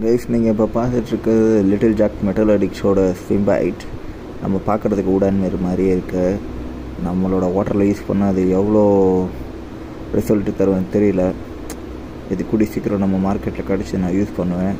Guys நீங்கள் இப்போ பார்த்துட்ருக்கிறது லிட்டில் ஜாக் மெட்டல் அடிக்ஸோட ஸ்விம் பைட் நம்ம பார்க்குறதுக்கு உடன் மாதிரியே இருக்குது நம்மளோட வாட்டரில் யூஸ் பண்ணால் அது எவ்வளோ ரிசல்ட்டு தருவேன்னு தெரியல. இது கூடி சீக்கிரம் நம்ம மார்க்கெட்டில் கிடச்சி நான் யூஸ் பண்ணுவேன்.